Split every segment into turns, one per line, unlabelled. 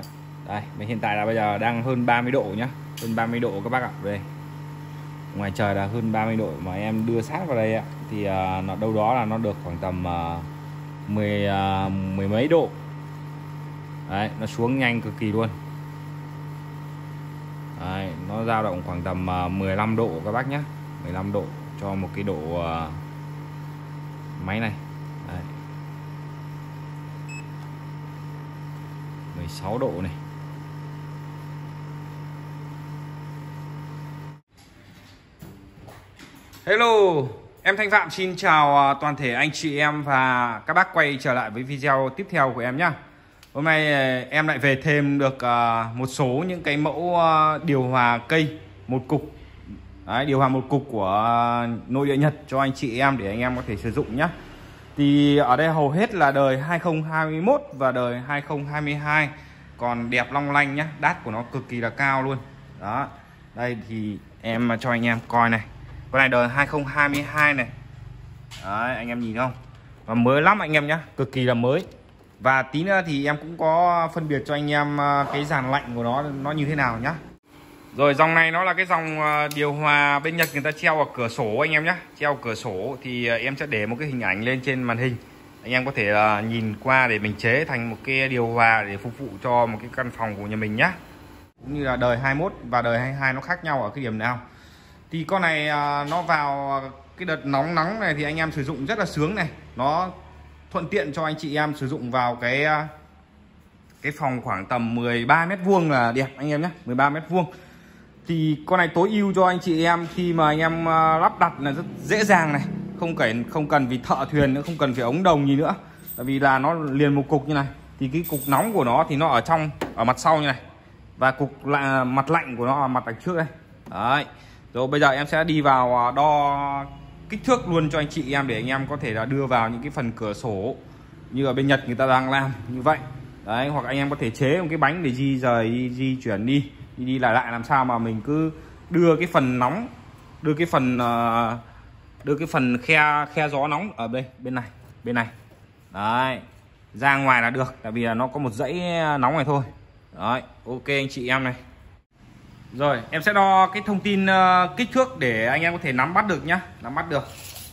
đó đây mình hiện tại là bây giờ đang hơn 30 độ nhá. Hơn 30 độ các bác ạ. Đây ngoài trời là hơn 30 độ mà em đưa sát vào đây ạ. Thì uh, nó đâu đó là nó được khoảng tầm uh, 10 uh, mười mấy độ. Đấy nó xuống nhanh cực kỳ luôn. Đấy, nó dao động khoảng tầm à, uh, 15 độ các bác nhé 15 độ cho một cái độ uh, máy này đấy. 16 độ này Hello, em Thanh Phạm xin chào à, toàn thể anh chị em và các bác quay trở lại với video tiếp theo của em nhé. Hôm nay à, em lại về thêm được à, một số những cái mẫu điều hòa cây một cục Đấy, điều hòa một cục của nội địa Nhật cho anh chị em để anh em có thể sử dụng nhé. Thì ở đây hầu hết là đời 2021 và đời 2022 còn đẹp long lanh nhá, đát của nó cực kỳ là cao luôn. Đó. Đây thì em cho anh em coi này. Con này đời 2022 này. Đấy, anh em nhìn không? Và mới lắm anh em nhé cực kỳ là mới. Và tí nữa thì em cũng có phân biệt cho anh em ờ, cái dàn lạnh của nó nó như thế nào nhá rồi dòng này nó là cái dòng ờ, điều hòa bên Nhật người ta treo ở cửa sổ anh em nhé treo cửa sổ thì ờ, em sẽ để một cái hình ảnh lên trên màn hình. Anh em có thể ờ, nhìn qua để mình chế thành một cái điều hòa để phục vụ cho một cái căn phòng của nhà mình nhé cũng như là đời 21 và đời 22 nó khác nhau ở cái điểm nào. Thì con này nó vào cái đợt nóng nắng này thì anh em sử dụng rất là sướng này. Nó thuận tiện cho anh chị em sử dụng vào cái cái phòng khoảng tầm 13 mét vuông là đẹp anh em nhé 13 mét vuông thì con này tối ưu cho anh chị em khi mà anh em à, lắp đặt là rất dễ dàng này. Không cần không cần vì thợ thuyền nữa không cần phải ống đồng gì nữa. Tại vì là nó liền một cục như này. Thì cái cục nóng của nó thì nó ở trong ở mặt sau như này. Và cục là mặt lạnh của nó ở mặt đằng trước đây. Đấy. Rồi bây giờ em sẽ đi vào à, đo kích thước luôn cho anh chị em để anh em có thể là đưa vào những cái phần cửa sổ như ở bên Nhật người ta đang làm như vậy. Đấy hoặc anh em có thể chế một cái bánh để di rời di, di chuyển đi đi đi lại lại làm sao mà mình cứ đưa cái phần nóng đưa cái phần ờ, đưa cái phần khe khe gió nóng ở đây bên này bên này. Đấy ra ngoài là được tại vì là nó có một dãy ờ, nóng này thôi. Đấy ok anh chị em này. Rồi em sẽ đo cái thông tin uh, kích thước để anh em có thể nắm bắt được nhá nắm bắt được.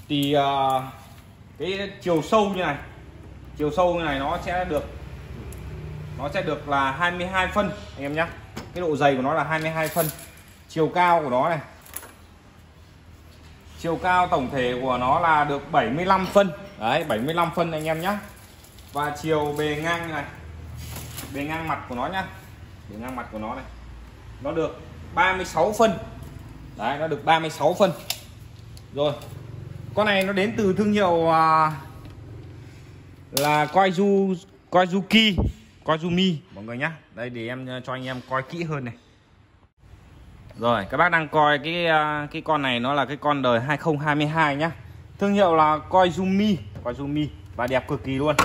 Thì uh, cái chiều sâu như này chiều sâu như này nó sẽ được nó sẽ được là 22 phân anh em nhé cái độ dày của nó là 22 phân. Chiều cao của nó này. Chiều cao tổng thể của nó là được 75 phân. Đấy 75 phân anh em nhé và chiều bề ngang này. Bề ngang mặt của nó nhá. Bề ngang mặt của nó này. Nó được 36 phân. Đấy nó được 36 phân. Rồi con này nó đến từ thương hiệu à, là Koizu Koizuki. Koizumi. Mọi người nhá. Đây để em cho anh em coi kỹ hơn này. Rồi các bác đang coi cái à, cái con này nó là cái con đời 2022 nhá. Thương hiệu là Koizumi. Koizumi và đẹp cực kỳ luôn.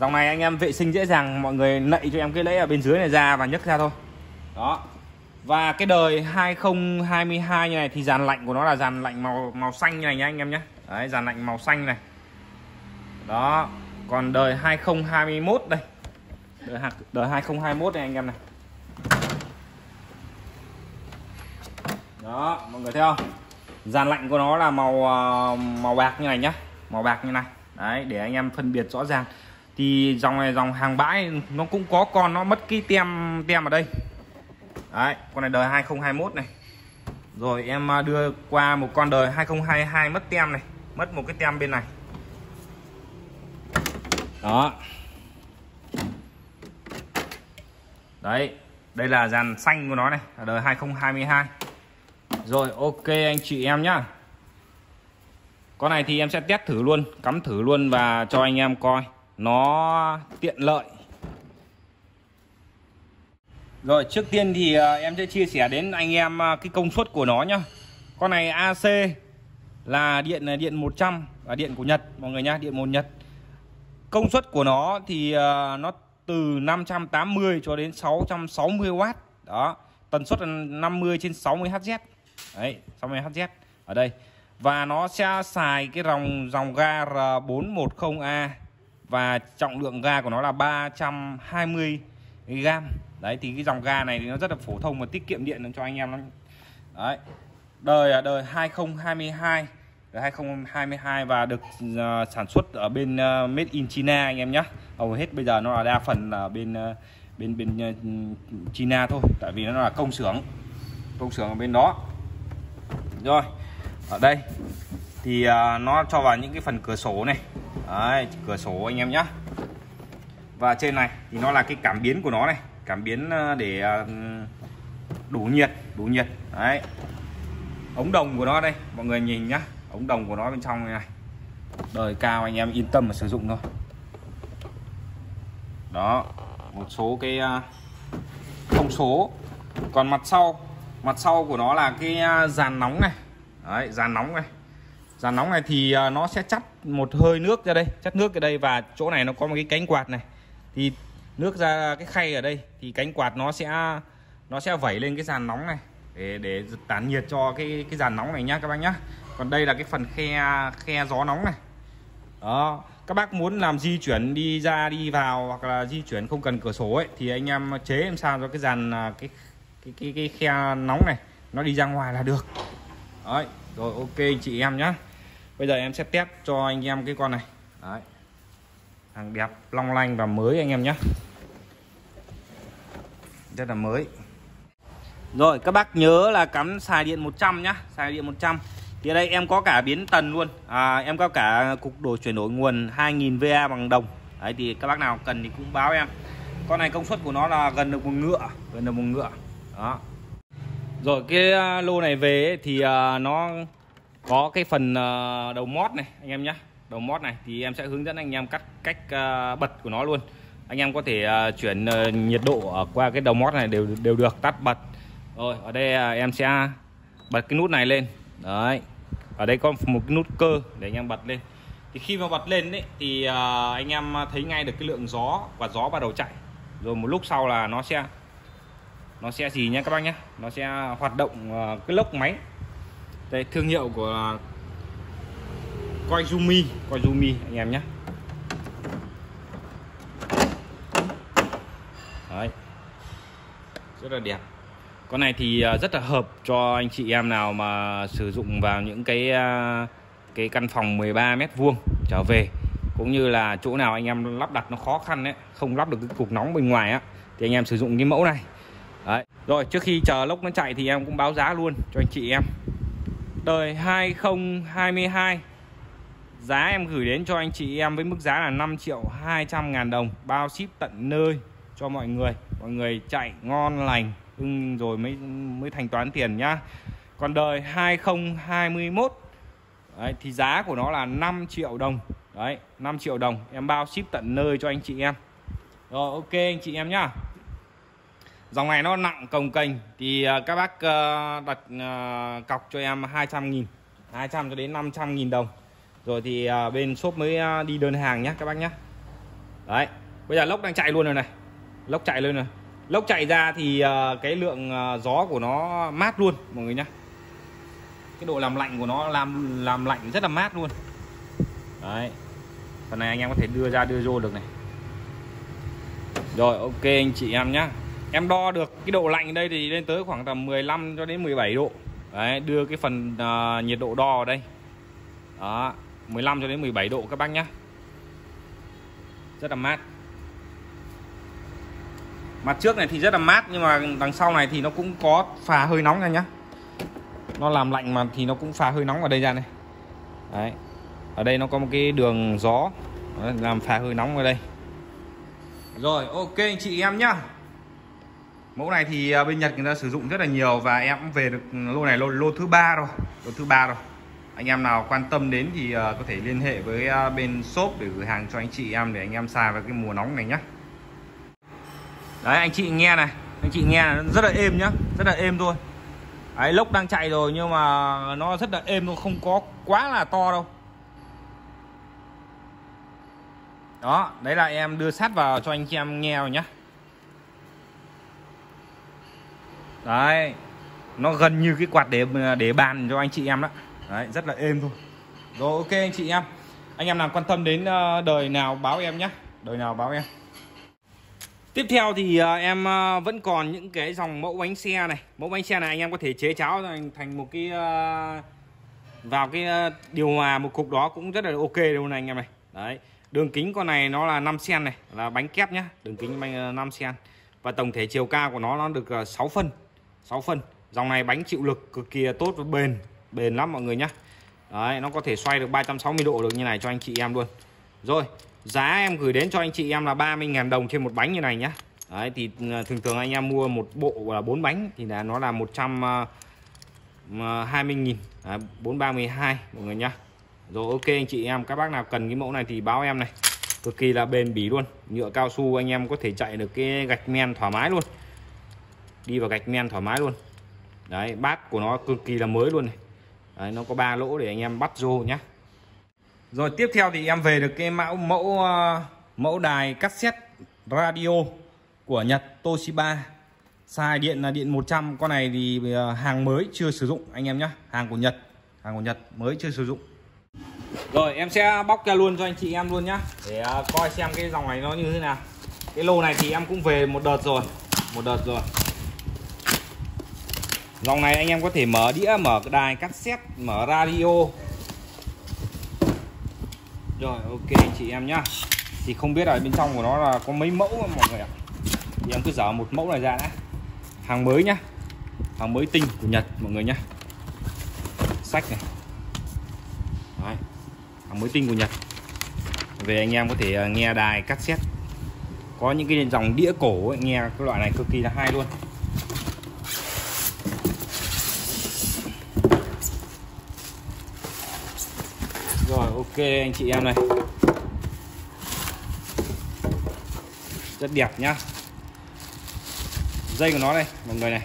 Dòng này anh em vệ sinh dễ dàng mọi người nậy cho em cái lẫy ở bên dưới này ra và nhấc ra thôi. Đó. Và cái đời 2022 như này thì dàn lạnh của nó là dàn lạnh màu màu xanh như này nhá anh em nhé Đấy dàn lạnh màu xanh này. Đó. Còn đời 2021 đây Đời, đời 2021 này anh em này Đó mọi người thấy không Dàn lạnh của nó là màu ờ, màu bạc như này nhá Màu bạc như này Đấy để anh em phân biệt rõ ràng Thì dòng này dòng hàng bãi nó cũng có con nó mất cái tem tem ở đây Đấy, con này đời 2021 này. Rồi em ờ, đưa qua một con đời 2022 mất tem này, mất một cái tem bên này. Đó. Đấy, đây là dàn xanh của nó này, là đời 2022. Rồi ok anh chị em nhá. Con này thì em sẽ test thử luôn, cắm thử luôn và cho anh em coi nó tiện lợi rồi trước tiên thì ờ, em sẽ chia sẻ đến anh em ờ, cái công suất của nó nhá. Con này AC là điện ờ, điện 100 và điện của Nhật mọi người nhá, điện một Nhật. Công suất của nó thì nó từ 580 cho đến 660W. Đó. Tần suất là 50 trên 60 Hz. Đấy, 60 Hz ở đây. Và nó sẽ xài cái dòng dòng ga R410A và trọng lượng ga của nó là 320 cái gam đấy thì cái dòng ga này thì nó rất là phổ thông và tiết kiệm điện cho anh em lắm đấy đời là đời 2022 2022 và được uh, sản xuất ở bên uh, made in China anh em nhé. Hầu hết bây giờ nó là đa phần là bên uh, bên bên uh, China thôi tại vì nó là công xưởng. Công xưởng ở bên đó. Rồi ở đây thì uh, nó cho vào những cái phần cửa sổ này. Đấy, cửa sổ anh em nhé. Và trên này thì nó là cái cảm biến của nó này. Cảm biến để đủ nhiệt đủ nhiệt. Đấy. Ống đồng của nó đây mọi người nhìn nhá ống đồng của nó bên trong này, này. đời cao anh em yên tâm mà sử dụng thôi. Đó một số cái à, thông số. Còn mặt sau mặt sau của nó là cái à, dàn nóng này. Đấy dàn nóng này. Dàn nóng này thì à, nó sẽ chắt một hơi nước ra đây chắt nước ở đây và chỗ này nó có một cái cánh quạt này. Thì nước ra cái khay ở đây thì cánh quạt nó sẽ nó sẽ vẩy lên cái dàn nóng này để để tản nhiệt cho cái cái dàn nóng này nhá các bác nhá còn đây là cái phần khe khe gió nóng này. Đó các bác muốn làm di chuyển đi ra đi vào hoặc là di chuyển không cần cửa sổ ấy thì anh em chế làm sao cho cái dàn à, cái cái cái, cái khe nóng này nó đi ra ngoài là được. Đấy rồi ok chị em nhá. Bây giờ em sẽ test cho anh em cái con này. Đấy. Hàng đẹp long lanh và mới anh em nhé rất là mới. Rồi các bác nhớ là cắm xài điện 100 nhá xài điện 100 thì ở đây em có cả biến tần luôn. À, em có cả cục đổi chuyển đổi nguồn 2000 VA bằng đồng. Đấy thì các bác nào cần thì cũng báo em. Con này công suất của nó là gần được một ngựa gần được một ngựa. Đó. Rồi cái à, lô này về ấy, thì à, nó có cái phần à, đầu mót này anh em nhé đầu mót này thì em sẽ hướng dẫn anh em cắt cách bật của nó luôn. Anh em có thể chuyển nhiệt độ qua cái đầu mót này đều đều được tắt bật. Rồi ở đây em sẽ bật cái nút này lên. Đấy ở đây có một cái nút cơ để anh em bật lên. Thì khi mà bật lên đấy thì à, anh em thấy ngay được cái lượng gió và gió bắt đầu chạy. Rồi một lúc sau là nó sẽ nó sẽ gì nhé các bác nhé nó sẽ hoạt động à, cái lốc máy. Đây, thương hiệu của Koizumi Koizumi anh em nhé Đấy. rất là đẹp con này thì à, rất là hợp cho anh chị em nào mà sử dụng vào những cái à, cái căn phòng 13 mét vuông trở về. Cũng như là chỗ nào anh em lắp đặt nó khó khăn đấy không lắp được cái cục nóng bên ngoài á, thì anh em sử dụng cái mẫu này. Đấy. rồi, trước khi chờ lốc nó chạy thì em cũng báo giá luôn cho anh chị em. Đời 2022 Giá em gửi đến cho anh chị em với mức giá là 5 triệu 200 ngàn đồng, Bao ship tận nơi cho mọi người. Mọi người chạy ngon lành ưng rồi mới mới thanh toán tiền nhá. Còn đời 2021 Đấy, thì giá của nó là 5 triệu đồng. Đấy 5 triệu đồng. Em bao ship tận nơi cho anh chị em. Rồi ok anh chị em nhá. Dòng này nó nặng cồng kềnh Thì à, các bác à, đặt à, cọc cho em 200 nghìn. 200 cho đến 500 nghìn đồng. Rồi thì bên shop mới đi đơn hàng nhé các bác nhé đấy bây giờ lốc đang chạy luôn rồi này. Lốc chạy lên rồi lốc chạy ra thì ờ, cái lượng ờ, gió của nó mát luôn mọi người nhé cái độ làm lạnh của nó làm làm lạnh rất là mát luôn. Đấy. Phần này anh em có thể đưa ra đưa vô được này. Rồi ok anh chị em nhá, em đo được cái độ lạnh ở đây thì lên tới khoảng tầm 15 cho đến 17 độ. Đấy đưa cái phần uh, nhiệt độ đo ở đây. Đó 15 cho đến 17 độ các bác nhá, rất là mát mặt trước này thì rất là mát nhưng mà đằng sau này thì nó cũng có phà hơi nóng ra nhá. Nó làm lạnh mà thì nó cũng phà hơi nóng ở đây ra này. Đấy. Ở đây nó có một cái đường gió làm phà hơi nóng ở đây. Rồi ok anh chị em nhá. Mẫu này thì à, bên Nhật người ta sử dụng rất là nhiều và em cũng về được lô này lô, lô thứ ba rồi lô thứ ba rồi. Anh em nào quan tâm đến thì à, có thể liên hệ với à, bên shop để gửi hàng cho anh chị em để anh em xài vào cái mùa nóng này nhé đấy anh chị nghe này. Anh chị nghe này, rất là êm nhá rất là êm thôi. Đấy lốc đang chạy rồi nhưng mà nó rất là êm thôi không có quá là to đâu. Đó đấy là em đưa sát vào cho anh chị em nghe rồi nhá. Đấy nó gần như cái quạt để để bàn cho anh chị em đó. Đấy, rất là êm thôi. Rồi ok anh chị em. Anh em nào quan tâm đến ờ, đời nào báo em nhé đời nào báo em. Tiếp theo thì à, em à, vẫn còn những cái dòng mẫu bánh xe này. Mẫu bánh xe này anh em có thể chế cháo thành, một cái à, Vào cái điều hòa một cục đó cũng rất là ok luôn này anh em này. Đấy Đường kính con này nó là 5 cm này Là bánh kép nhá Đường kính bánh 5 cm Và tổng thể chiều cao của nó nó được 6 phân 6 phân. Dòng này bánh chịu lực cực kỳ tốt và bền Bền lắm mọi người nhá. Đấy nó có thể xoay được 360 độ được như này cho anh chị em luôn. Rồi Giá em gửi đến cho anh chị em là 30.000 đồng trên một bánh như này nhá. Đấy thì ờ, thường thường anh em mua một bộ là bốn bánh thì là nó là 120 ờ, nghìn. Đấy, 4312 mọi người nhá. Rồi ok anh chị em các bác nào cần cái mẫu này thì báo em này. Cực kỳ là bền bỉ luôn Nhựa cao su anh em có thể chạy được cái gạch men thoải mái luôn. Đi vào gạch men thoải mái luôn. Đấy bát của nó cực kỳ là mới luôn này. Đấy, nó có ba lỗ để anh em bắt rô nhá rồi tiếp theo thì em về được cái mẫu mẫu ờ, mẫu đài cassette radio của Nhật Toshiba. sai điện là điện 100, con này thì ờ, hàng mới chưa sử dụng anh em nhé, hàng của Nhật, hàng của Nhật mới chưa sử dụng. Rồi em sẽ bóc ra luôn cho anh chị em luôn nhá. Để ờ, coi xem cái dòng này nó như thế nào. Cái lô này thì em cũng về một đợt rồi Một đợt rồi. Dòng này anh em có thể mở đĩa, mở đài cassette, mở radio rồi ok anh chị em nhá. Thì không biết ở bên trong của nó là có mấy mẫu mọi người ạ? Thì em cứ dở một mẫu này ra đã. Hàng mới nhá. Hàng mới tinh của Nhật mọi người nhá. Sách này. Đấy. hàng mới tinh của Nhật. Về anh em có thể ờ, nghe đài cassette. Có những cái dòng đĩa cổ ấy, nghe cái loại này cực kỳ là hay luôn rồi ok, anh chị em này. Rất đẹp nhá. Dây của nó đây, mọi người này.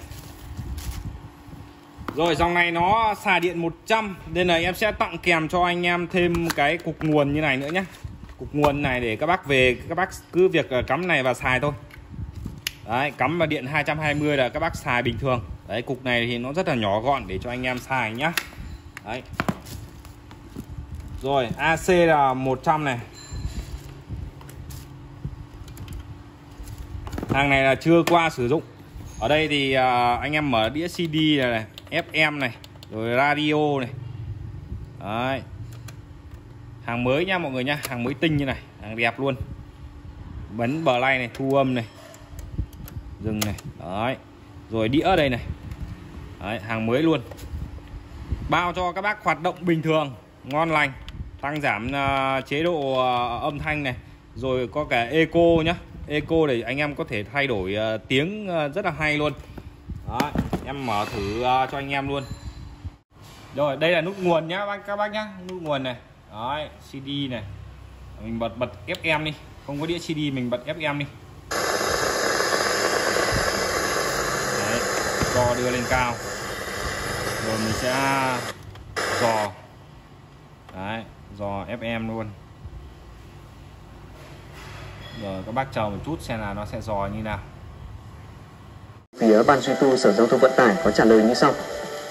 Rồi, dòng này nó xài điện 100 Nên là em sẽ tặng kèm cho anh em thêm cái cục nguồn như này nữa nhé Cục nguồn này để các bác về, Các bác cứ việc ờ, cắm này và xài thôi. Đấy, cắm vào điện 220 là các bác xài bình thường. Đấy, cục này thì nó rất là nhỏ gọn để cho anh em xài nhá. Đấy rồi AC là 100 này. Hàng này là chưa qua sử dụng. Ở đây thì à, anh em mở đĩa CD này, này FM này Rồi radio này. Đấy. Hàng mới nha mọi người nha Hàng mới tinh như này Hàng đẹp luôn. Bấn bờ lay này Thu âm này. Dừng này Đấy. Rồi đĩa đây này. Đấy hàng mới luôn. Bao cho các bác hoạt động bình thường Ngon lành tăng giảm uh, chế độ uh, âm thanh này rồi có cả eco nhá. Eco để anh em có thể thay đổi uh, tiếng uh, rất là hay luôn. Đó, em mở thử uh, cho anh em luôn. Rồi đây là nút nguồn nhá các bác nhá. Nút nguồn này. Đấy, CD này. Mình bật bật FM đi. Không có đĩa CD mình bật FM đi. Đấy, đưa lên cao. Rồi mình sẽ dò dò FM luôn. Rồi các bác chờ một chút xem là nó sẽ dò như nào.
Phía ban duy tu sở giao thông vận tải có trả lời như sau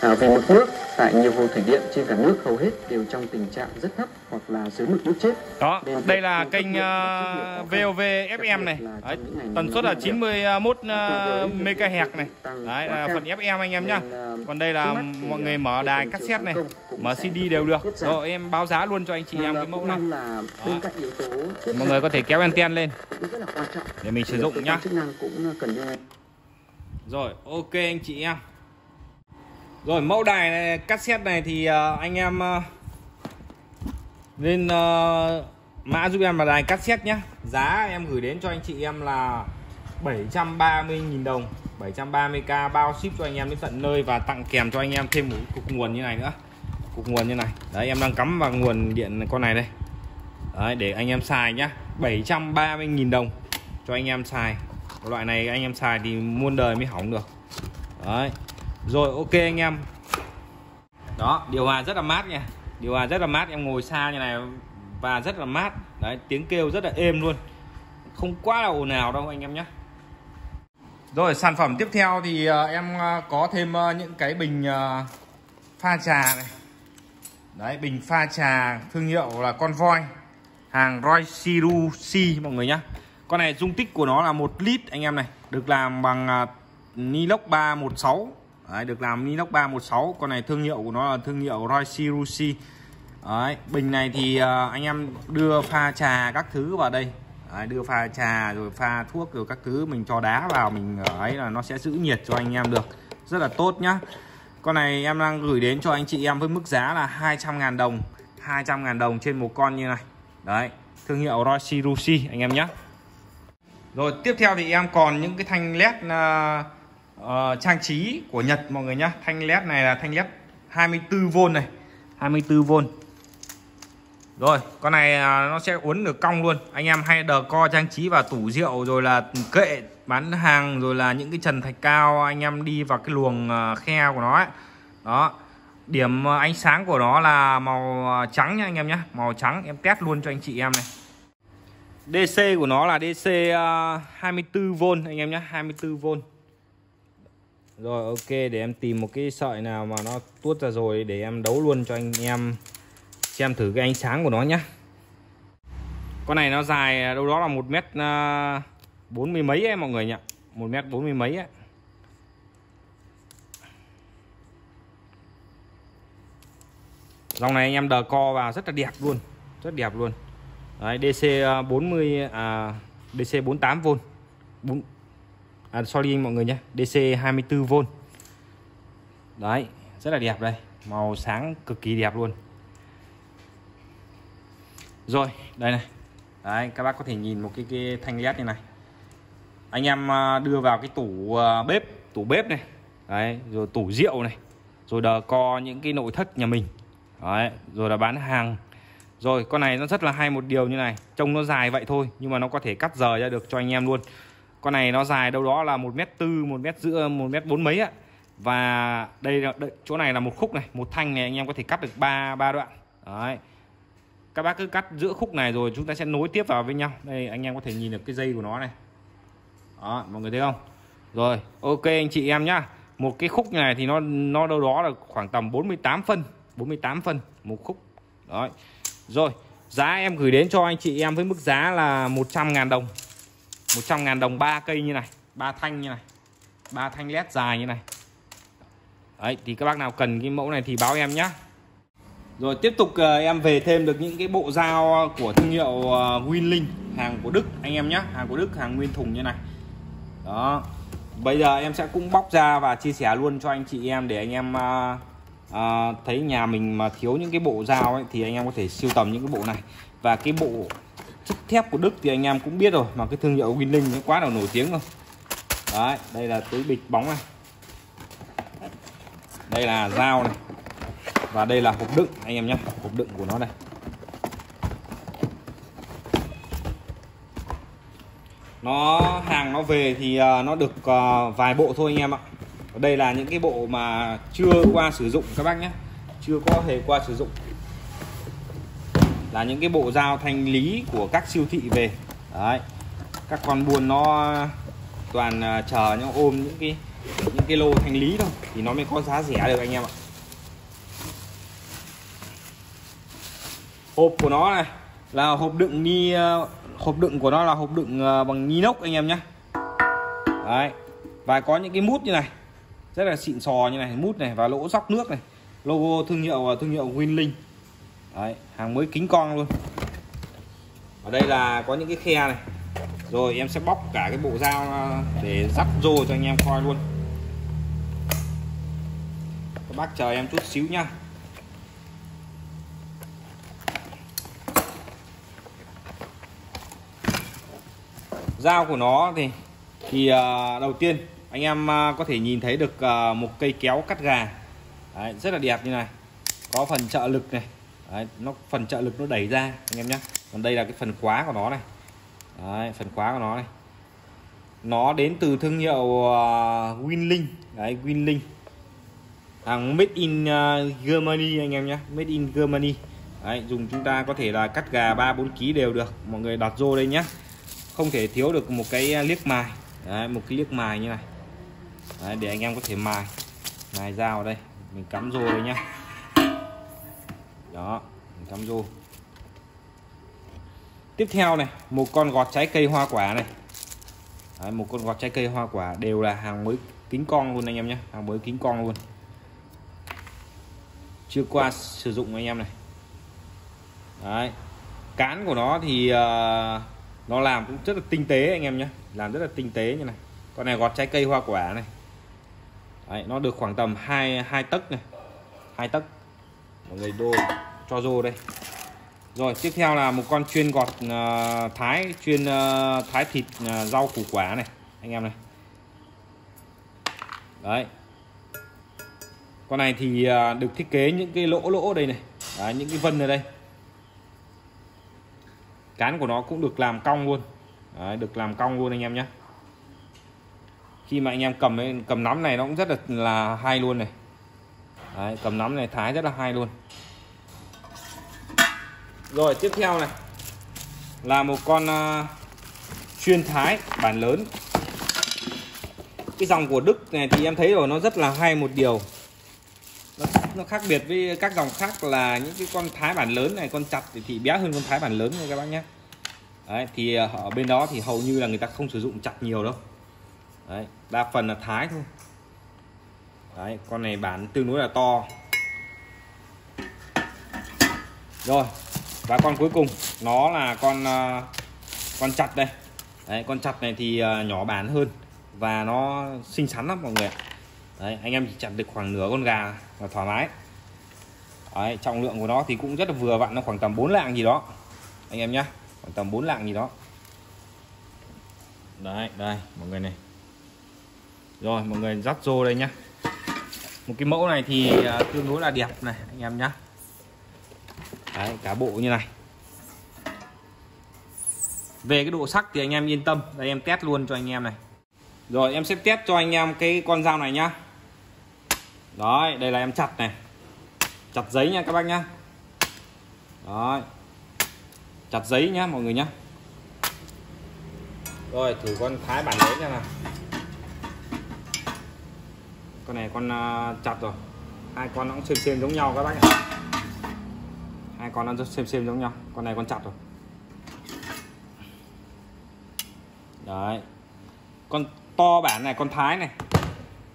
à, về mực nước tại nhiều hồ thủy điện trên cả nước hầu hết đều trong tình trạng rất thấp hoặc là dưới mực nước chết.
Đó, đây là kênh uh, VOV FM này. Đấy, tần suất là 91 uh, MHz này. Đấy là phần FM anh em nhá. Còn đây là mọi người mở đài cassette này, mở CD đều được. Rồi em báo giá luôn cho anh chị em cái mẫu này. Mọi người có thể kéo anten lên để mình sử dụng nhá. Rồi, ok anh chị em. Rồi mẫu đài này, cassette này thì uh, anh em uh, lên uh, mã giúp em là đài cassette nhé Giá em gửi đến cho anh chị em là 730.000 đồng. 730k bao ship cho anh em đến tận nơi và tặng kèm cho anh em thêm một cục nguồn như này nữa. Cục nguồn như này. Đấy em đang cắm vào nguồn điện con này đây. Đấy để anh em xài nhá. 730.000 đồng cho anh em xài. Loại này anh em xài thì muôn đời mới hỏng được. Đấy rồi ok anh em. Đó điều hòa rất là mát nha. Điều hòa rất là mát em ngồi xa như này và rất là mát. Đấy tiếng kêu rất là êm luôn. Không quá là ồn ào đâu anh em nhé. Rồi sản phẩm tiếp theo thì ờ, em ờ, có thêm ờ, những cái bình pha trà này. Đấy bình pha trà thương hiệu là con voi hàng Roy Siru C mọi người nhé con này dung tích của nó là một lít anh em này được làm bằng uh, Nilox 316 Đấy, được làm inox 316 con này thương hiệu của nó là thương hiệu Royce Rusi Đấy, bình này thì uh, anh em đưa pha trà các thứ vào đây. Đấy, đưa pha trà rồi pha thuốc rồi các thứ mình cho đá vào mình à, ấy là nó sẽ giữ nhiệt cho anh em được. Rất là tốt nhá. Con này em đang gửi đến cho anh chị em với mức giá là 200.000 đồng. 200.000 đồng trên một con như này. Đấy thương hiệu Roshi Rusi anh em nhé rồi tiếp theo thì em còn những cái thanh led uh, uh, trang trí của Nhật mọi người nhé thanh led này là thanh led 24V này. 24V rồi con này à, nó sẽ uốn được cong luôn. Anh em hay đờ co trang trí vào tủ rượu rồi là kệ bán hàng rồi là những cái trần thạch cao anh em đi vào cái luồng à, khe của nó ấy. đó. Điểm à, ánh sáng của nó là màu trắng nha anh em nhé màu trắng em test luôn cho anh chị em này. DC của nó là DC 24V anh em nhé 24V rồi ok để em tìm một cái sợi nào mà nó tuốt ra rồi để em đấu luôn cho anh em xem thử cái ánh sáng của nó nhé con này nó dài đâu đó là 1 mét à, bốn mươi mấy ấy mọi người nhỉ? 1 mét bốn mươi mấy ấy. Dòng này anh em đờ co vào rất là đẹp luôn rất đẹp luôn. Đấy, DC 40 à, DC 48V 4 à, sorry mọi người nhé DC 24V đấy rất là đẹp đây màu sáng cực kỳ đẹp luôn. Rồi đây này. Đấy các bác có thể nhìn một cái, cái thanh led như này. Anh em à, đưa vào cái tủ à, bếp tủ bếp này. Đấy rồi tủ rượu này. Rồi đờ co những cái nội thất nhà mình. Đấy rồi là bán hàng. Rồi con này nó rất là hay một điều như này. Trông nó dài vậy thôi nhưng mà nó có thể cắt giờ ra được cho anh em luôn con này nó dài đâu đó là một mét tư một mét giữa một mét bốn mấy ạ. Và đây, đây chỗ này là một khúc này một thanh này anh em có thể cắt được ba ba đoạn. Đấy. Các bác cứ cắt giữa khúc này rồi chúng ta sẽ nối tiếp vào với nhau. Đây anh em có thể nhìn được cái dây của nó này. Đó mọi người thấy không? Rồi ok anh chị em nhá. Một cái khúc này thì nó nó đâu đó là khoảng tầm 48 phân 48 phân một khúc. Đó rồi giá em gửi đến cho anh chị em với mức giá là 100.000 đồng. 100 ngàn đồng ba cây như này ba thanh như này ba thanh led dài như này. Đấy thì các bác nào cần cái mẫu này thì báo em nhé rồi tiếp tục ờ, em về thêm được những cái bộ dao của thương hiệu ờ, uh, Winlink hàng của Đức anh em nhé hàng của Đức hàng nguyên thùng như này. Đó. Bây giờ em sẽ cũng bóc ra và chia sẻ luôn cho anh chị em để anh em uh, uh, thấy nhà mình mà thiếu những cái bộ dao ấy thì anh em có thể siêu tầm những cái bộ này. Và cái bộ chất thép của Đức thì anh em cũng biết rồi, mà cái thương hiệu Winlink nó quá là nổi tiếng rồi. Đấy, đây là túi bịch bóng này. Đây là dao này. Và đây là hộp đựng, anh em nhé, hộp đựng của nó đây. Nó, hàng nó về thì à, nó được à, vài bộ thôi anh em ạ. Đây là những cái bộ mà chưa qua sử dụng các bác nhé. Chưa có hề qua sử dụng là những cái bộ dao thanh lý của các siêu thị về. Đấy. Các con buôn nó toàn à, chờ nó ôm những cái những cái lô thanh lý thôi, thì nó mới có giá rẻ được anh em ạ. Hộp của nó này là hộp đựng ni à, hộp đựng của nó là hộp đựng bằng bằng inox anh em nhé đấy. Và có những cái mút như này, rất là xịn sò như này, mút này và lỗ dóc nước này, logo thương hiệu thương hiệu Winlink đấy hàng mới kính con luôn. Ở đây là có những cái khe này. Rồi em sẽ bóc cả cái bộ dao ờ, để dắt rô cho anh em coi luôn. Các bác chờ em chút xíu nha dao của nó thì thì ờ, đầu tiên anh em ờ, có thể nhìn thấy được một cây kéo cắt gà. Đấy, rất là đẹp như này. Có phần trợ lực này. Đấy, nó phần trợ lực nó đẩy ra anh em nhé. Còn đây là cái phần khóa của nó này. Đấy, phần khóa của nó này. Nó đến từ thương hiệu ờ, uh, Winlink Đấy, Winlink hàng à, made in uh, Germany anh em nhé. Made in Germany. Đấy, dùng chúng ta có thể là cắt gà 3 4 kg đều được. Mọi người đặt rô đây nhé. Không thể thiếu được một cái ờ, liếc mài. Đấy, một cái liếc mài như này. Đấy, để anh em có thể mài. Mài dao đây. Mình cắm rô đây nhá đó mình cắm rô tiếp theo này một con gọt trái cây hoa quả này. Đấy, một con gọt trái cây hoa quả đều là hàng mới kính con luôn anh em nhé hàng mới kính con luôn. Chưa qua sử dụng anh em này. Đấy. cán của nó thì uh, nó làm cũng rất là tinh tế anh em nhé làm rất là tinh tế như này. Con này gọt trái cây hoa quả này. Đấy, nó được khoảng tầm hai hai tấc này hai tấc mọi người đô cho rô đây. Rồi tiếp theo là một con chuyên gọt uh, thái chuyên uh, thái thịt uh, rau củ quả này. Anh em này. Đấy. Con này thì uh, được thiết kế những cái lỗ lỗ đây này. Đấy, những cái vân ở đây. Cán của nó cũng được làm cong luôn. Đấy, được làm cong luôn anh em nhé. Khi mà anh em cầm cầm nắm này nó cũng rất là là hay luôn này đấy, cầm nắm này thái rất là hay luôn. Rồi tiếp theo này. Là một con à, uh, chuyên thái bản lớn. Cái dòng của Đức này thì em thấy rồi nó rất là hay một điều. Nó, nó khác biệt với các dòng khác là những cái con thái bản lớn này con chặt thì, thì bé hơn con thái bản lớn này các bác nhé. Đấy, thì à, ở bên đó thì hầu như là người ta không sử dụng chặt nhiều đâu. Đấy, đa phần là thái thôi. Đấy, con này bán tương đối là to. Rồi và con cuối cùng nó là con uh, con chặt đây. Đấy con chặt này thì uh, nhỏ bán hơn và nó xinh xắn lắm mọi người ạ. Đấy anh em chỉ chặt được khoảng nửa con gà là thoải mái. Đấy trọng lượng của nó thì cũng rất là vừa vặn nó khoảng tầm 4 lạng gì đó. Anh em nhé khoảng tầm 4 lạng gì đó. Đấy đây mọi người này. Rồi mọi người dắt rô đây nhá một cái mẫu này thì uh, tương đối là đẹp này anh em nhé Đấy, cả bộ như này. Về cái độ sắc thì anh em yên tâm. Đây em test luôn cho anh em này. Rồi em sẽ test cho anh em cái con dao này nhá. Đấy đây là em chặt này. Chặt giấy nha các bác nhá. Đấy. Chặt giấy nhá mọi người nhá. Rồi thử con thái bản lớn nha nào con này con à, chặt rồi. Hai con nó cũng xem xem giống nhau các bác ạ hai con nó xem xem giống nhau. Con này con chặt rồi. Đấy. Con to bản này con thái này.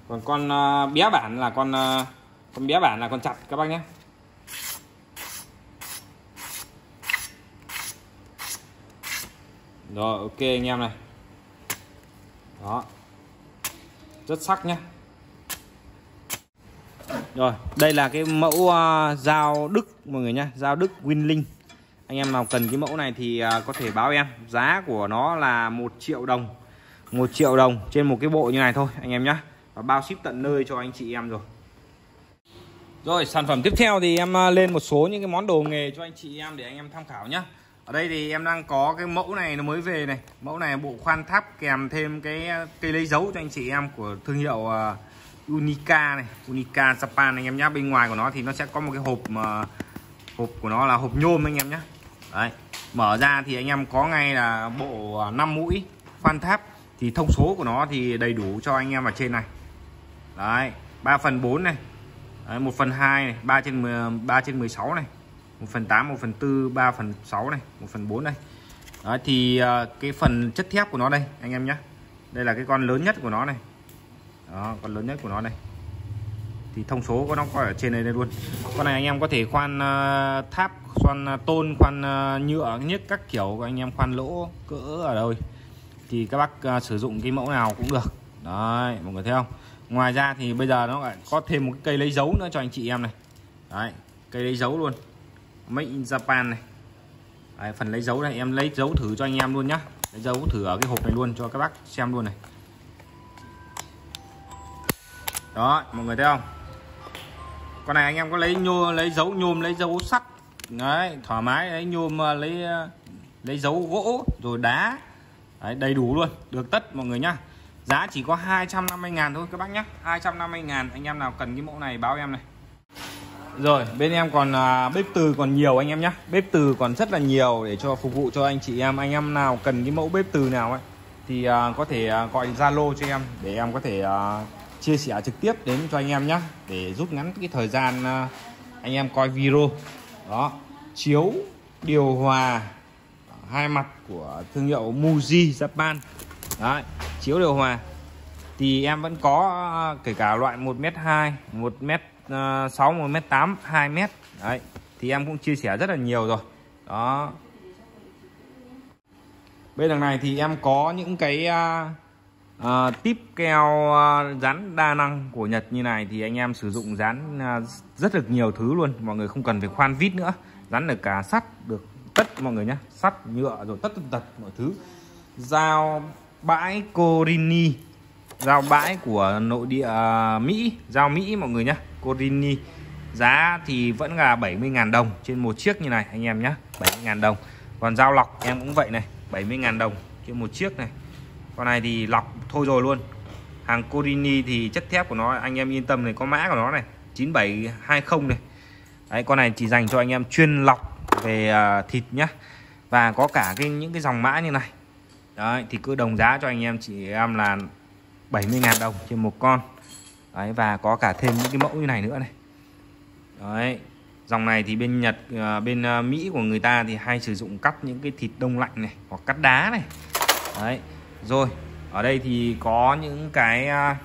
Còn con uh, bé bản là con uh, con bé bản là con chặt các bác nhé. Rồi ok anh em này. Đó. Rất sắc nhé rồi đây là cái mẫu à, uh, dao Đức mọi người nhá. Dao Đức Winling. Anh em nào cần cái mẫu này thì uh, có thể báo em. Giá của nó là một triệu đồng. Một triệu đồng trên một cái bộ như này thôi anh em nhé và bao ship tận nơi cho anh chị em rồi. Rồi sản phẩm tiếp theo thì em uh, lên một số những cái món đồ nghề cho anh chị em để anh em tham khảo nhé ở đây thì em đang có cái mẫu này nó mới về này. Mẫu này bộ khoan tháp kèm thêm cái cây lấy dấu cho anh chị em của thương hiệu uh, Unica này Unica Japan anh em nhá. Bên ngoài của nó thì nó sẽ có một cái hộp mà hộp của nó là hộp nhôm anh em nhá. Đấy mở ra thì anh em có ngay là bộ ờ, 5 mũi khoan tháp. Thì thông số của nó thì đầy đủ cho anh em ở trên này. Đấy 3 phần 4 này. Đấy, 1 phần 2 này 3 trên 10, 3 trên 16 này. 1 phần 8 1 phần 4 3 phần 6 này 1 phần 4 đây đấy, thì ờ, cái phần chất thép của nó đây anh em nhé đây là cái con lớn nhất của nó này đó con lớn nhất của nó này. Thì thông số của nó có ở trên đây, đây luôn. Con này anh em có thể khoan uh, tháp khoan uh, tôn khoan uh, nhựa nhất các kiểu anh em khoan lỗ cỡ ở đâu thì các bác uh, sử dụng cái mẫu nào cũng được. Đấy mọi người thấy không? Ngoài ra thì bây giờ nó lại có thêm một cái cây lấy dấu nữa cho anh chị em này. Đấy cây lấy dấu luôn. Made in Japan này. Đấy, phần lấy dấu này em lấy dấu thử cho anh em luôn nhá. Lấy dấu thử ở cái hộp này luôn cho các bác xem luôn này đó mọi người thấy không? Con này anh em có lấy nhô lấy dấu nhôm lấy dấu sắt. Đấy thoải mái lấy nhôm ờ, lấy ờ, lấy dấu gỗ rồi đá. Đấy, đầy đủ luôn được tất mọi người nhá. Giá chỉ có 250 ngàn thôi các bác nhá. 250 ngàn anh em nào cần cái mẫu này báo em này. Rồi bên em còn à, bếp từ còn nhiều anh em nhá. Bếp từ còn rất là nhiều để cho phục vụ cho anh chị em. Anh em nào cần cái mẫu bếp từ nào ấy thì à, có thể à, gọi Zalo cho em để em có thể à, chia sẻ trực tiếp đến cho anh em nhé để rút ngắn cái thời gian ờ, anh em coi video. Đó chiếu điều hòa hai mặt của thương hiệu Muji Japan. Đấy chiếu điều hòa. Thì em vẫn có ờ, kể cả loại 1m2 1m6 1m8 2m đấy thì em cũng chia sẻ rất là nhiều rồi. Đó. Bên đằng này thì em có những cái uh, à, tiếp keo ờ, dán đa năng của Nhật như này thì anh em sử dụng dán ờ, rất được nhiều thứ luôn. Mọi người không cần phải khoan vít nữa. Dán được cả sắt được tất mọi người nhé sắt nhựa rồi tất tật tật mọi thứ. Dao bãi Corini. Dao bãi của nội địa Mỹ. Dao Mỹ mọi người nhé Corini. Giá thì vẫn là 70.000 đồng trên một chiếc như này anh em nhé 70.000 đồng. Còn dao lọc em cũng vậy này 70.000 đồng trên một chiếc này con này thì lọc thôi rồi luôn. Hàng Corini thì chất thép của nó, anh em yên tâm này, có mã của nó này 9720 này. Đấy, con này chỉ dành cho anh em chuyên lọc về à, thịt nhá. Và có cả cái, những cái dòng mã như này. Đấy, thì cứ đồng giá cho anh em, chị em là 70.000 đồng trên một con. Đấy, và có cả thêm những cái mẫu như này nữa này. Đấy, dòng này thì bên Nhật à, bên à, Mỹ của người ta thì hay sử dụng cắt những cái thịt đông lạnh này, hoặc cắt đá này. Đấy rồi, ở đây thì có những cái à,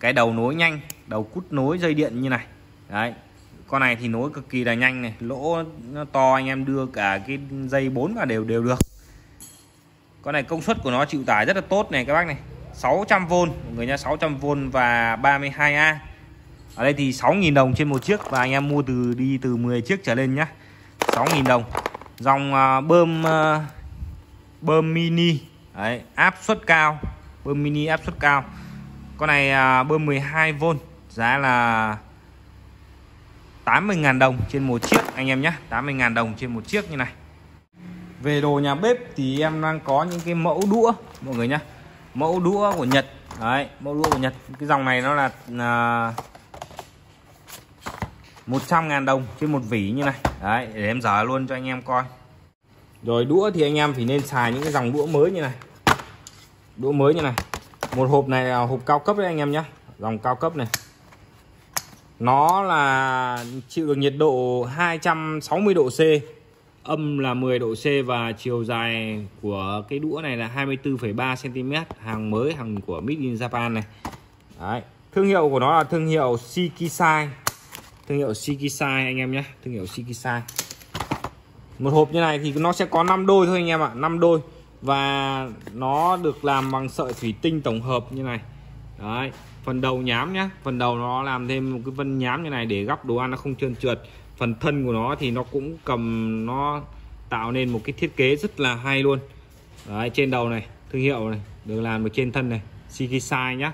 cái đầu nối nhanh, đầu cút nối dây điện như này. Đấy, con này thì nối cực kỳ là nhanh này, lỗ nó to, anh em đưa cả cái dây 4 vào đều đều được. Con này công suất của nó chịu tải rất là tốt này các bác này. 600V người nha 600V và 32A ở đây thì 6.000 đồng trên một chiếc và anh em mua từ, đi từ 10 chiếc trở lên nhá. 6.000 đồng. Dòng à, bơm à, bơm mini. Đấy, áp suất cao. Bơm mini áp suất cao. Con này à, bơm 12V giá là 80.000 đồng trên một chiếc anh em nhé. 80.000 đồng trên một chiếc như này. Về đồ nhà bếp thì em đang có những cái mẫu đũa mọi người nhé. Mẫu đũa của Nhật. Đấy mẫu đũa của Nhật. Cái dòng này nó là à, 100.000 đồng trên một vỉ như này. Đấy để em dở luôn cho anh em coi rồi đũa thì anh em phải nên xài những cái dòng đũa mới như này. Đũa mới như này. Một hộp này là hộp cao cấp đấy anh em nhé dòng cao cấp này. Nó là chịu được nhiệt độ 260 độ C âm là 10 độ C và chiều dài của cái đũa này là 24,3 cm hàng mới hàng của Made in Japan này. Đấy. thương hiệu của nó là thương hiệu Shikisai. Thương hiệu Shikisai anh em nhé thương hiệu Shikisai một hộp như này thì nó sẽ có 5 đôi thôi anh em ạ 5 đôi. Và nó được làm bằng sợi thủy tinh tổng hợp như này. Đấy phần đầu nhám nhá. Phần đầu nó làm thêm một cái vân nhám như này để gắp đồ ăn nó không trơn trượt. Phần thân của nó thì nó cũng cầm nó tạo nên một cái thiết kế rất là hay luôn. Đấy trên đầu này thương hiệu này được làm ở trên thân này Shikisai nhá.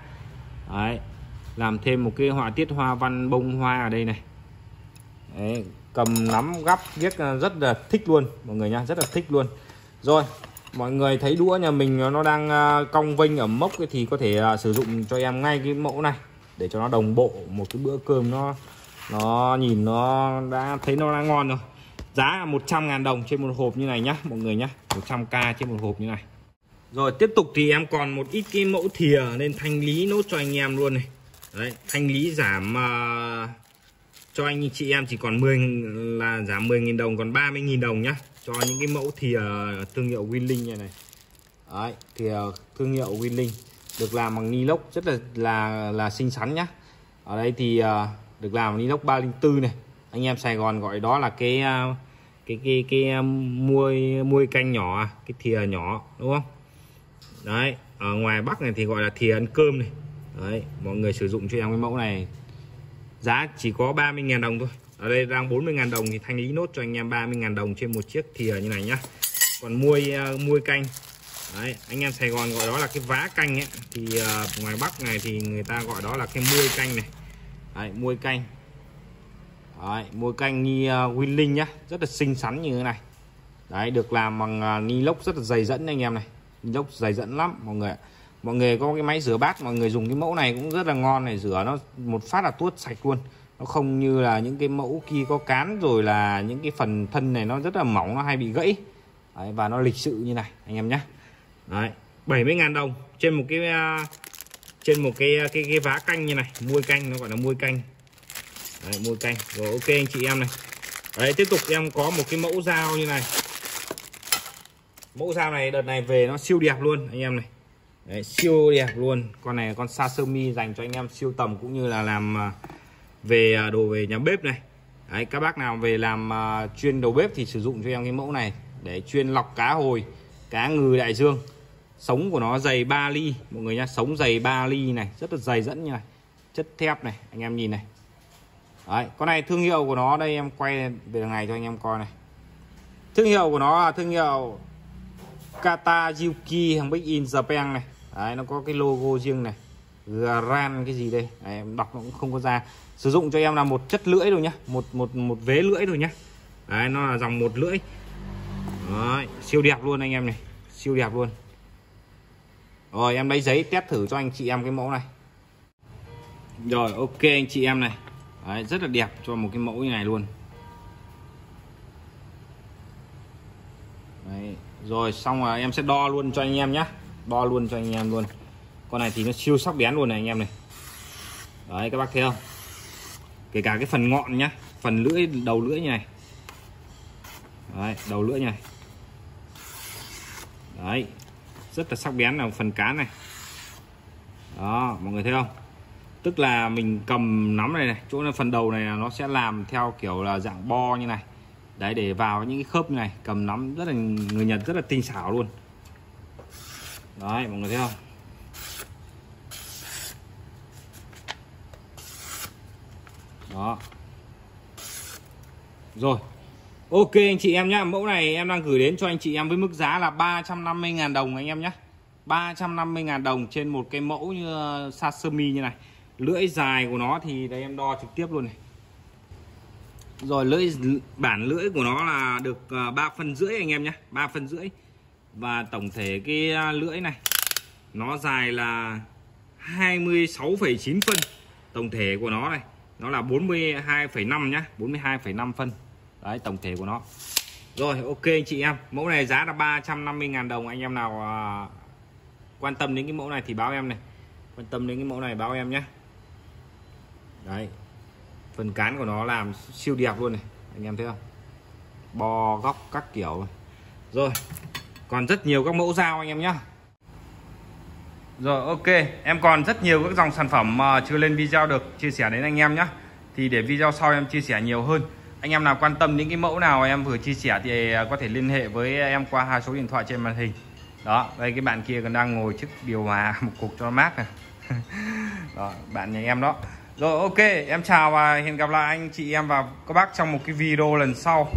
Đấy làm thêm một cái họa tiết hoa văn bông hoa ở đây này. Đấy, cầm nắm gắp viết ờ, rất là thích luôn mọi người nha rất là thích luôn. Rồi mọi người thấy đũa nhà mình nó đang ờ, cong vênh ở mốc thì có thể ờ, sử dụng cho em ngay cái mẫu này để cho nó đồng bộ một cái bữa cơm nó nó nhìn nó đã thấy nó đã ngon rồi. Giá là 100 ngàn đồng trên một hộp như này nhá mọi người nhá 100k trên một hộp như này. Rồi tiếp tục thì em còn một ít cái mẫu thìa nên thanh lý nốt cho anh em luôn này. Đấy thanh lý giảm uh, cho anh chị em chỉ còn 10 là giảm 10.000 đồng còn 30.000 đồng nhá. Cho những cái mẫu thìa ờ, thương hiệu Winling này này. Đấy thìa ờ, thương hiệu Winling được làm bằng inox rất là là là xinh xắn nhá. Ở đây thì uh, được làm bằng inox 304 này. Anh em Sài Gòn gọi đó là cái uh, cái cái cái muôi muôi canh nhỏ à, cái thìa nhỏ đúng không? Đấy ở ngoài Bắc này thì gọi là thìa ăn cơm này. Đấy mọi người sử dụng cho em cái mẫu này giá chỉ có 30.000 đồng thôi. Ở đây đang 40.000 đồng thì thanh lý nốt cho anh em 30.000 đồng trên một chiếc thìa như này nhá. Còn muôi uh, muôi canh. Đấy, anh em Sài Gòn gọi đó là cái vá canh ấy. Thì uh, ngoài Bắc này thì người ta gọi đó là cái muôi canh này. Đấy, muôi canh. Đấy, muôi canh như uh, ờ, Winling nhá. Rất là xinh xắn như thế này. Đấy, được làm bằng uh, ni lốc rất là dày dẫn anh em này. Ni lốc dày dẫn lắm mọi người mọi người có cái máy rửa bát mọi người dùng cái mẫu này cũng rất là ngon này rửa nó một phát là tuốt sạch luôn. Nó không như là những cái mẫu kia có cán rồi là những cái phần thân này nó rất là mỏng nó hay bị gãy. Đấy, và nó lịch sự như này anh em nhé. Đấy, 70.000 đồng trên một cái à, trên một cái à, cái cái vá canh như này muôi canh nó gọi là muôi canh. Đấy, muôi canh. Rồi ok anh chị em này. Đấy tiếp tục em có một cái mẫu dao như này. Mẫu dao này đợt này về nó siêu đẹp luôn anh em này. Đấy, siêu đẹp luôn. Con này là con mi dành cho anh em siêu tầm cũng như là làm à, về à, đồ về nhà bếp này. Đấy, các bác nào về làm à, chuyên đầu bếp thì sử dụng cho em cái mẫu này. Để chuyên lọc cá hồi cá ngừ đại dương. Sống của nó dày 3 ly. Mọi người nhá sống dày 3 ly này. Rất là dày dẫn như này. Chất thép này anh em nhìn này. Đấy, con này thương hiệu của nó đây em quay về đằng này cho anh em coi này. Thương hiệu của nó là thương hiệu Katayuki hàng Big in Japan này. Đấy, nó có cái logo riêng này. Gran cái gì đây? Đấy, em đọc nó cũng không có ra. Sử dụng cho em là một chất lưỡi rồi nhá. Một một một vế lưỡi rồi nhá. Đấy, nó là dòng một lưỡi. Đấy, siêu đẹp luôn anh em này. Siêu đẹp luôn. Rồi em lấy giấy test thử cho anh chị em cái mẫu này. Rồi ok anh chị em này. Đấy, rất là đẹp cho một cái mẫu như này luôn. Đấy. rồi xong rồi em sẽ đo luôn cho anh em nhé đo luôn cho anh em luôn. Con này thì nó siêu sắc bén luôn này anh em này. Đấy, các bác thấy không? Kể cả cái phần ngọn nhá, phần lưỡi, đầu lưỡi như này. Đấy, đầu lưỡi như này. Đấy, rất là sắc bén là phần cá này. Đó, mọi người thấy không? Tức là mình cầm nắm này này, chỗ là phần đầu này là nó sẽ làm theo kiểu là dạng bo như này. Đấy, để vào những cái khớp như này, cầm nắm rất là, người Nhật rất là tinh xảo luôn đấy, mọi người thấy không? Đó. Rồi. Ok, anh chị em nhá, Mẫu này em đang gửi đến cho anh chị em với mức giá là 350.000 đồng anh em nhá. 350.000 đồng trên một cái mẫu như ờ, sashimi như này. Lưỡi dài của nó thì đây em đo trực tiếp luôn này. Rồi, lưỡi bản lưỡi của nó là được ờ, 3 phân rưỡi anh em nhé 3 phân rưỡi. Và tổng thể cái à, lưỡi này Nó dài là 26,9 phân. Tổng thể của nó này Nó là 42,5 nhá 42,5 phân. Đấy tổng thể của nó. Rồi ok anh chị em. Mẫu này giá là 350.000 đồng. Anh em nào à, quan tâm đến cái mẫu này thì báo em này. Quan tâm đến cái mẫu này báo em nhé đấy phần cán của nó làm siêu đẹp luôn này. Anh em thấy không? Bo góc các kiểu. Rồi còn rất nhiều các mẫu dao anh em nhé rồi ok. Em còn rất nhiều các dòng sản phẩm mà chưa lên video được chia sẻ đến anh em nhé thì để video sau em chia sẻ nhiều hơn. Anh em nào quan tâm những cái mẫu nào em vừa chia sẻ thì à, có thể liên hệ với em qua hai số điện thoại trên màn hình. Đó đây cái bạn kia còn đang ngồi trước điều hòa một cục cho mát này. Đó, bạn nhà em đó. Rồi ok. Em chào và hẹn gặp lại anh chị em và các bác trong một cái video lần sau.